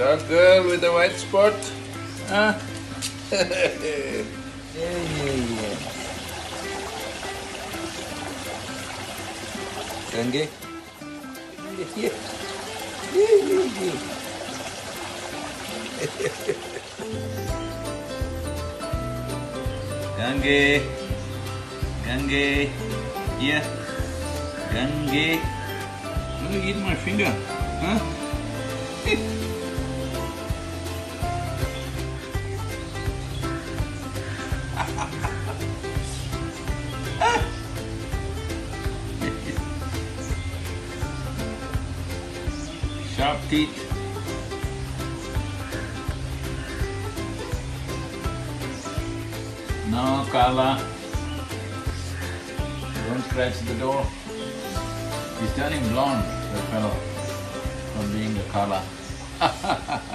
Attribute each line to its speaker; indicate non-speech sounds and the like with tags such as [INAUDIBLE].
Speaker 1: Dark girl with the white spot. Huh? [LAUGHS] yeah, yeah, yeah. Gange? Yeah. Yeah, yeah, yeah. Gange. Gange. Yeah. Gange. Look, eat my finger. Huh? [LAUGHS] Sharp teeth. No, Carla. Don't scratch the door. He's turning blonde, the fellow, from being a Carla. [LAUGHS]